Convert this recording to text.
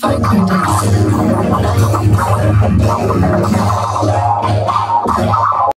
Thank you.